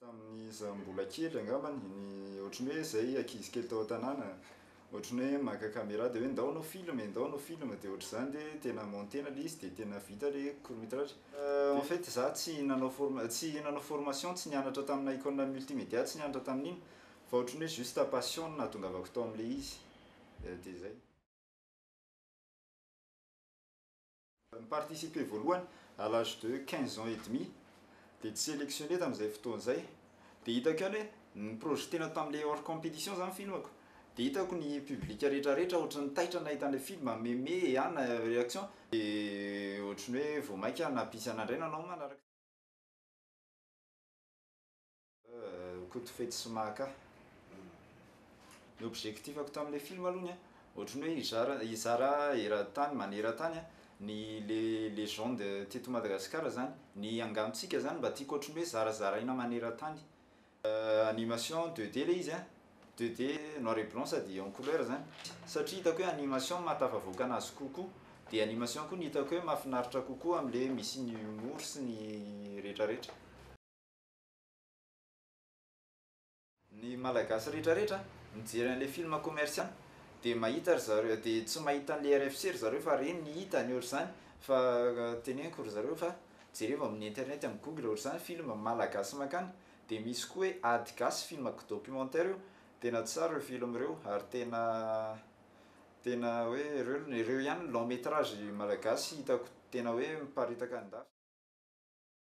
tamin'ny izaho mbola kely angambany, ny ohatry ny hoe izay ankizy kely tao an-tanàna ohatry ny hoe maka camera dia hoe ndao hanao film e, ndao hanao film dia ohatry izany dia tena monter-na ilay izy dia tena vita ilay court-metrage. En fait izaho tsy nanao tsy nanao formation, tsy nianatra tamina école multimédia, tsy nianatra tamin'iny Fa ohatran'ny hoe juste passion no nahatongavako tao amin'ilay izy dia izay. Ni-participer voalohany à l'âge de quinze ans et demi dia tsy sélectionné tamin'izay fotoana izay dia hitako ihany hoe ny projeter-na tamin'ilay hors compétition izany finoako dia hitako ny public rehetrarehetra ohatran'ny taitra nahita an'ilay film meme an na réaction dia ohatran'ny hoe vao mainka nampisy anà indray nanao ny manaraka. Koto Fety sy Maka. Ny objectif-ko tamin'ilay film aloha ny ohatry ny hoe hizara hizara eran-tany maneran-tany ny le legende teto Madagasikara zany, ny angano-tsika zany mba tiako ohatry ny hoe zarazaraina maneran-tany. Animation deux D le izy an, deux D noir et blanc sady en couleur zany, satria hitako hoe animation no mahatafavoaka anazy kokoa, de animation koa no hitako hoe mahafinaritra kokoa am'le misy ny humour sy ny retraretra. Ny malagasy rehetra rehetra mijery anle film commercial de mahita ry zareo de tsy mahita anle RFC ry zareo fa reny ny hita ny otrzany fa teneniko ry zareo fa jerevo amin'ny internet amin'ny google otrzany film malagasy mankany de misy koa hoe ady gasy film documentaire io tena tsara reo film reo ary tena tena hoe reo reo ihany ny long metrage malagasy hitako tena hoe miparitaka andafy.